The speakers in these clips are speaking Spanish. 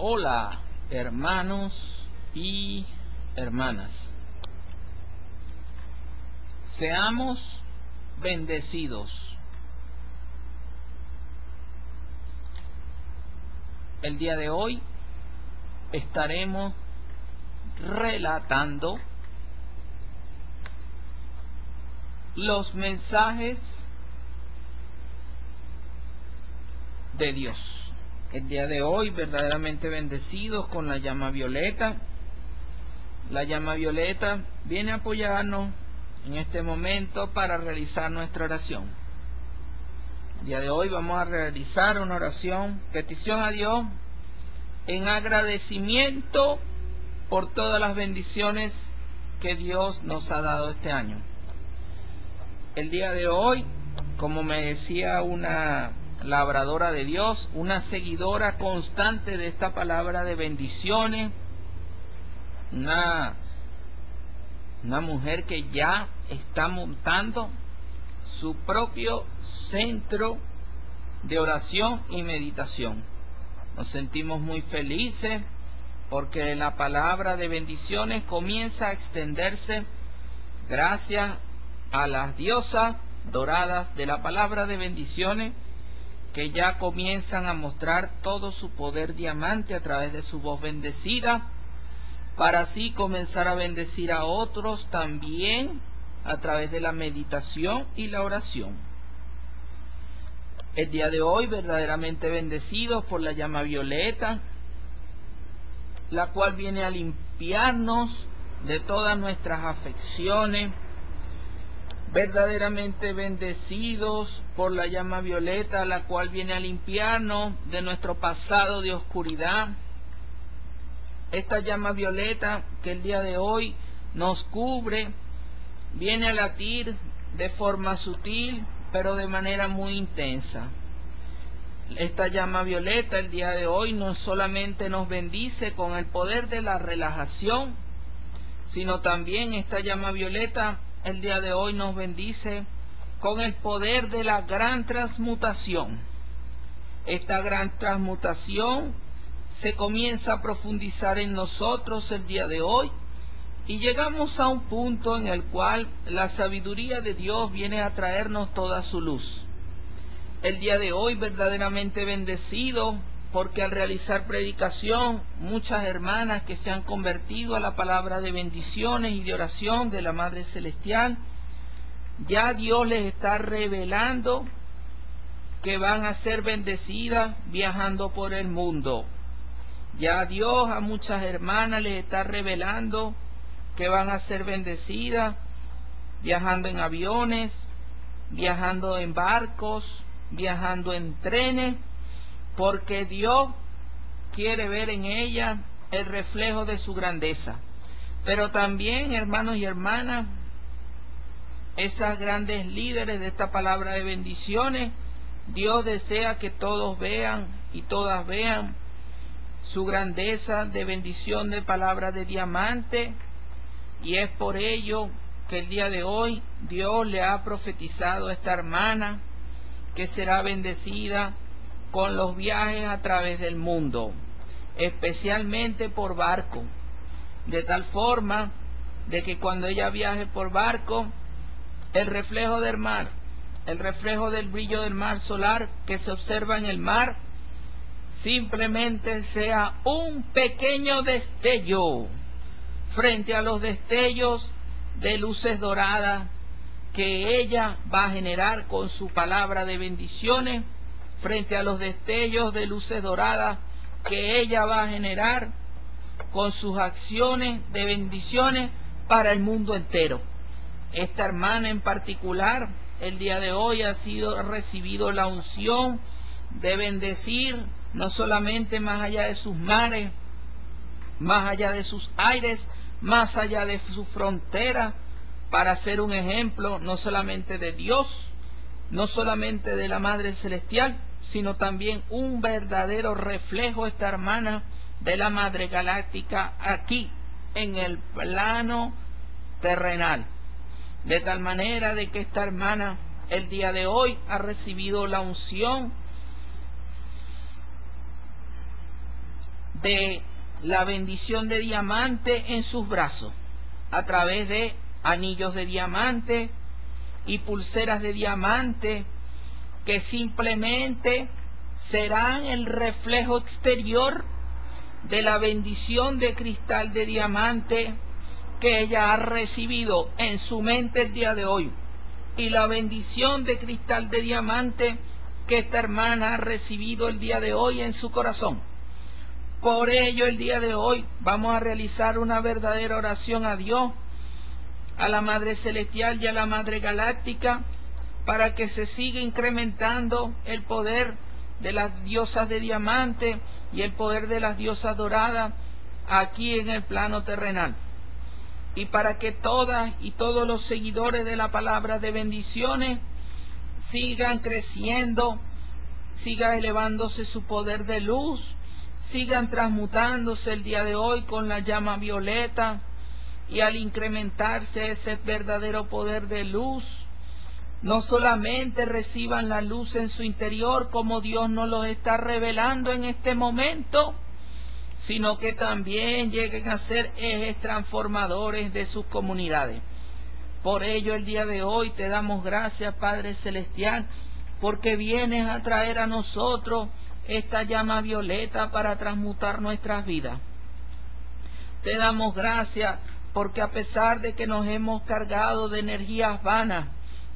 Hola, hermanos y hermanas. Seamos bendecidos. El día de hoy estaremos relatando los mensajes de Dios. El día de hoy verdaderamente bendecidos con la llama violeta. La llama violeta viene a apoyarnos en este momento para realizar nuestra oración. El día de hoy vamos a realizar una oración, petición a Dios, en agradecimiento por todas las bendiciones que Dios nos ha dado este año. El día de hoy, como me decía una labradora de Dios, una seguidora constante de esta palabra de bendiciones, una, una mujer que ya está montando su propio centro de oración y meditación. Nos sentimos muy felices porque la palabra de bendiciones comienza a extenderse gracias a las diosas doradas de la palabra de bendiciones que ya comienzan a mostrar todo su poder diamante a través de su voz bendecida, para así comenzar a bendecir a otros también a través de la meditación y la oración. El día de hoy verdaderamente bendecidos por la llama violeta, la cual viene a limpiarnos de todas nuestras afecciones, verdaderamente bendecidos por la llama violeta, la cual viene a limpiarnos de nuestro pasado de oscuridad. Esta llama violeta que el día de hoy nos cubre, viene a latir de forma sutil, pero de manera muy intensa. Esta llama violeta el día de hoy no solamente nos bendice con el poder de la relajación, sino también esta llama violeta el día de hoy nos bendice con el poder de la gran transmutación. Esta gran transmutación se comienza a profundizar en nosotros el día de hoy y llegamos a un punto en el cual la sabiduría de Dios viene a traernos toda su luz. El día de hoy verdaderamente bendecido porque al realizar predicación, muchas hermanas que se han convertido a la palabra de bendiciones y de oración de la Madre Celestial, ya Dios les está revelando que van a ser bendecidas viajando por el mundo. Ya Dios a muchas hermanas les está revelando que van a ser bendecidas viajando en aviones, viajando en barcos, viajando en trenes porque Dios quiere ver en ella el reflejo de su grandeza. Pero también, hermanos y hermanas, esas grandes líderes de esta palabra de bendiciones, Dios desea que todos vean y todas vean su grandeza de bendición de palabra de diamante y es por ello que el día de hoy Dios le ha profetizado a esta hermana que será bendecida con los viajes a través del mundo, especialmente por barco, de tal forma de que cuando ella viaje por barco, el reflejo del mar, el reflejo del brillo del mar solar que se observa en el mar, simplemente sea un pequeño destello frente a los destellos de luces doradas que ella va a generar con su palabra de bendiciones frente a los destellos de luces doradas que ella va a generar con sus acciones de bendiciones para el mundo entero. Esta hermana en particular, el día de hoy ha sido recibido la unción de bendecir no solamente más allá de sus mares, más allá de sus aires, más allá de su frontera, para ser un ejemplo no solamente de Dios, no solamente de la Madre Celestial, sino también un verdadero reflejo, esta hermana, de la Madre Galáctica aquí, en el plano terrenal. De tal manera de que esta hermana el día de hoy ha recibido la unción de la bendición de diamante en sus brazos, a través de anillos de diamante y pulseras de diamante, que simplemente serán el reflejo exterior de la bendición de cristal de diamante que ella ha recibido en su mente el día de hoy y la bendición de cristal de diamante que esta hermana ha recibido el día de hoy en su corazón. Por ello el día de hoy vamos a realizar una verdadera oración a Dios, a la Madre Celestial y a la Madre Galáctica, para que se siga incrementando el poder de las diosas de diamante y el poder de las diosas doradas aquí en el plano terrenal. Y para que todas y todos los seguidores de la palabra de bendiciones sigan creciendo, siga elevándose su poder de luz, sigan transmutándose el día de hoy con la llama violeta y al incrementarse ese verdadero poder de luz, no solamente reciban la luz en su interior como Dios nos lo está revelando en este momento, sino que también lleguen a ser ejes transformadores de sus comunidades. Por ello el día de hoy te damos gracias, Padre Celestial, porque vienes a traer a nosotros esta llama violeta para transmutar nuestras vidas. Te damos gracias porque a pesar de que nos hemos cargado de energías vanas,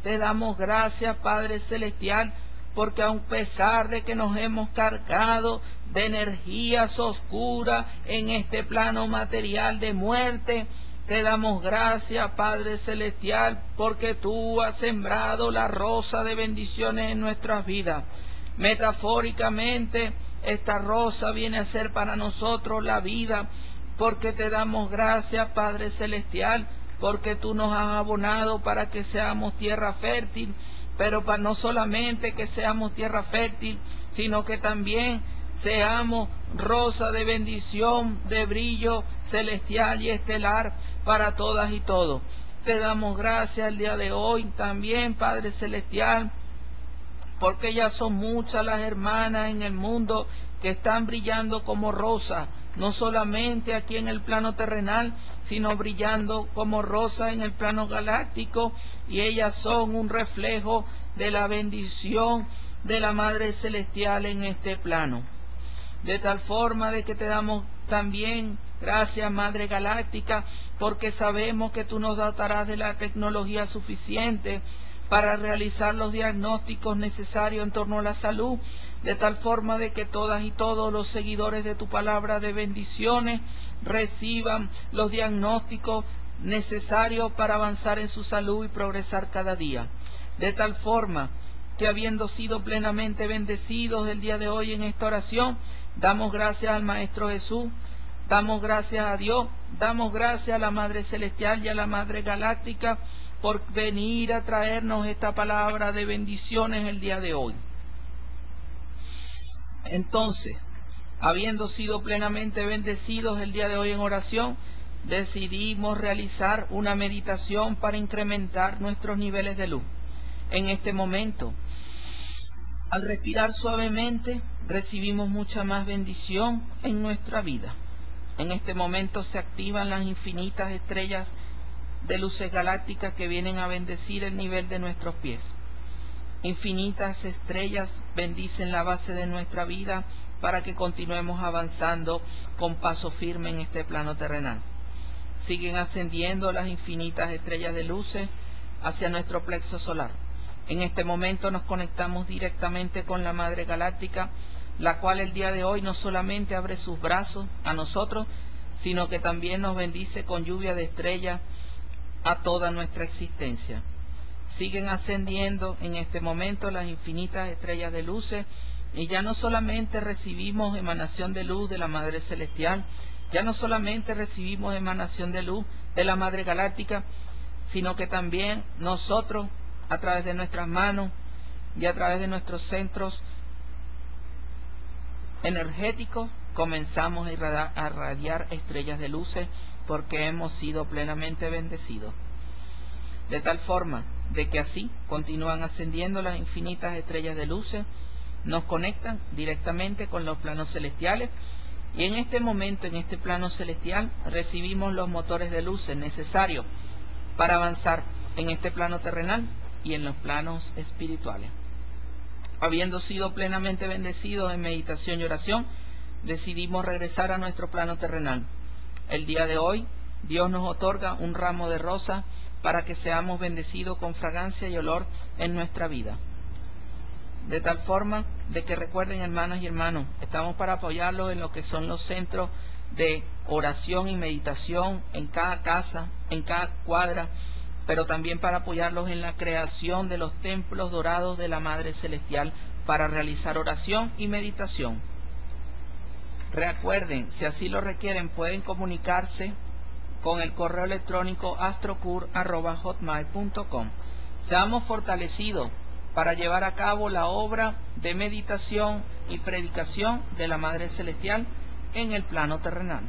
te damos gracias, Padre Celestial, porque a pesar de que nos hemos cargado de energías oscuras en este plano material de muerte, te damos gracias, Padre Celestial, porque tú has sembrado la rosa de bendiciones en nuestras vidas. Metafóricamente, esta rosa viene a ser para nosotros la vida, porque te damos gracias, Padre Celestial, porque tú nos has abonado para que seamos tierra fértil, pero para no solamente que seamos tierra fértil, sino que también seamos rosa de bendición, de brillo celestial y estelar para todas y todos. Te damos gracias el día de hoy también, Padre Celestial, porque ya son muchas las hermanas en el mundo que están brillando como rosa no solamente aquí en el plano terrenal, sino brillando como rosa en el plano galáctico, y ellas son un reflejo de la bendición de la Madre Celestial en este plano. De tal forma de que te damos también gracias, Madre Galáctica, porque sabemos que tú nos dotarás de la tecnología suficiente para realizar los diagnósticos necesarios en torno a la salud, de tal forma de que todas y todos los seguidores de tu palabra de bendiciones reciban los diagnósticos necesarios para avanzar en su salud y progresar cada día. De tal forma que habiendo sido plenamente bendecidos el día de hoy en esta oración, damos gracias al Maestro Jesús, damos gracias a Dios, damos gracias a la Madre Celestial y a la Madre Galáctica, por venir a traernos esta palabra de bendiciones el día de hoy. Entonces, habiendo sido plenamente bendecidos el día de hoy en oración, decidimos realizar una meditación para incrementar nuestros niveles de luz. En este momento, al respirar suavemente, recibimos mucha más bendición en nuestra vida. En este momento se activan las infinitas estrellas de luces galácticas que vienen a bendecir el nivel de nuestros pies. Infinitas estrellas bendicen la base de nuestra vida para que continuemos avanzando con paso firme en este plano terrenal. Siguen ascendiendo las infinitas estrellas de luces hacia nuestro plexo solar. En este momento nos conectamos directamente con la Madre Galáctica, la cual el día de hoy no solamente abre sus brazos a nosotros, sino que también nos bendice con lluvia de estrellas a toda nuestra existencia. Siguen ascendiendo en este momento las infinitas estrellas de luces y ya no solamente recibimos emanación de luz de la Madre Celestial, ya no solamente recibimos emanación de luz de la Madre Galáctica, sino que también nosotros, a través de nuestras manos y a través de nuestros centros energéticos, comenzamos a irradiar, estrellas de luces porque hemos sido plenamente bendecidos. De tal forma de que así continúan ascendiendo las infinitas estrellas de luces, nos conectan directamente con los planos celestiales Y en este momento, en este plano celestial, recibimos los motores de luces necesarios para avanzar en este plano terrenal y en los planos espirituales. Habiendo sido plenamente bendecidos en meditación y oración, decidimos regresar a nuestro plano terrenal. El día de hoy, Dios nos otorga un ramo de rosa para que seamos bendecidos con fragancia y olor en nuestra vida. De tal forma de que recuerden, hermanas y hermanos, estamos para apoyarlos en lo que son los centros de oración y meditación en cada casa, en cada cuadra, pero también para apoyarlos en la creación de los templos dorados de la Madre Celestial para realizar oración y meditación. Recuerden, si así lo requieren, pueden comunicarse con el correo electrónico astrocur.hotmail.com. Seamos fortalecidos para llevar a cabo la obra de meditación y predicación de la Madre Celestial en el plano terrenal.